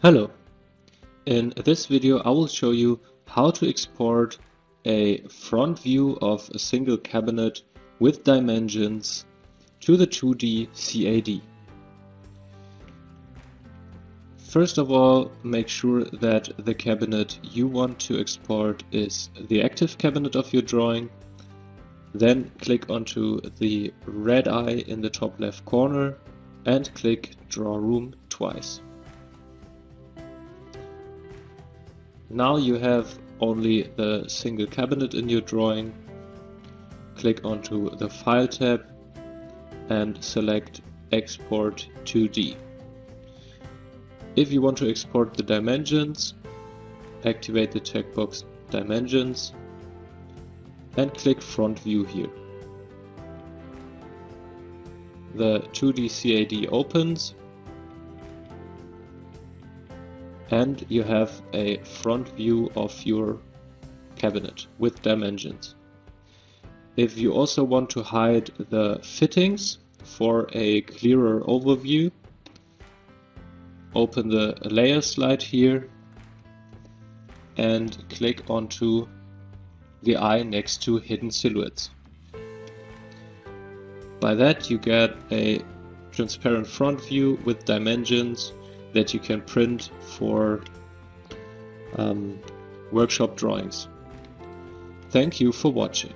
Hello. In this video I will show you how to export a front view of a single cabinet with dimensions to the 2D CAD. First of all, make sure that the cabinet you want to export is the active cabinet of your drawing. Then click onto the red eye in the top left corner and click Draw Room twice. Now you have only the single cabinet in your drawing. Click onto the File tab and select Export 2D. If you want to export the dimensions, activate the checkbox Dimensions and click Front View here. The 2D CAD opens and you have a front view of your cabinet with dimensions. If you also want to hide the fittings for a clearer overview, open the layer slide here and click onto the eye next to hidden silhouettes. By that you get a transparent front view with dimensions that you can print for um, workshop drawings. Thank you for watching.